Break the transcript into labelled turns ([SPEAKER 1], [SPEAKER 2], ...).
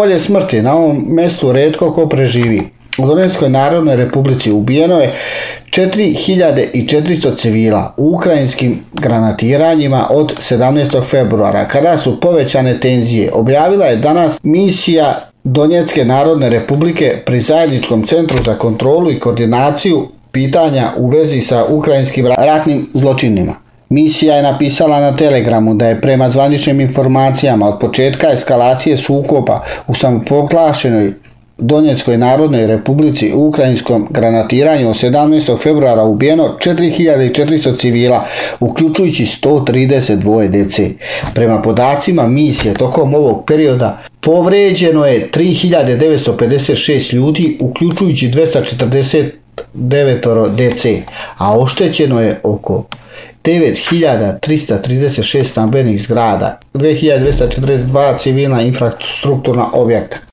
[SPEAKER 1] polje smrti. Na ovom mjestu redko ko preživi. U Donetskoj narodnoj republici ubijeno je 4400 civila u ukrajinskim granatiranjima od 17. februara, kada su povećane tenzije. Objavila je danas misija Donjetske narodne republike pri zajedničkom centru za kontrolu i koordinaciju pitanja u vezi sa ukrajinskim ratnim zločinima. Misija je napisala na Telegramu da je prema zvaničnim informacijama od početka eskalacije sukoba u samopoklašenoj Donjeckoj narodnoj republici u ukrajinskom granatiranju od 17. februara ubijeno 4400 civila, uključujući 132 dece. Prema podacima misije tokom ovog perioda povređeno je 3956 ljudi, uključujući 249 dece, a oštećeno je oko 9336 stambenih zgrada, 2242 civilna infrastrukturna objekta.